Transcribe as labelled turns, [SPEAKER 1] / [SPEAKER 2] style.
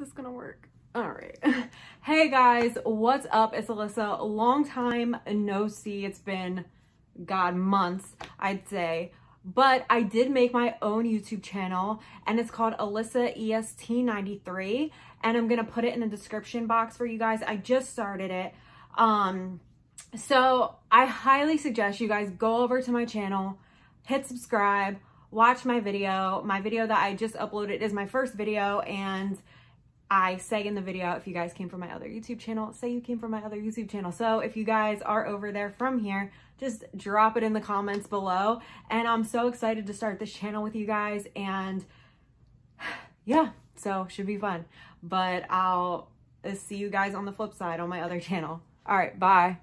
[SPEAKER 1] this gonna work? All right. Hey guys, what's up? It's Alyssa. Long time no see. It's been, God, months, I'd say. But I did make my own YouTube channel and it's called Alyssa EST93 and I'm to put it in the description box for you guys. I just started it. Um, so I highly suggest you guys go over to my channel, hit subscribe, watch my video. My video that I just uploaded is my first video and I say in the video, if you guys came from my other YouTube channel, say you came from my other YouTube channel. So if you guys are over there from here, just drop it in the comments below. And I'm so excited to start this channel with you guys. And yeah, so should be fun. But I'll see you guys on the flip side on my other channel. All right, bye.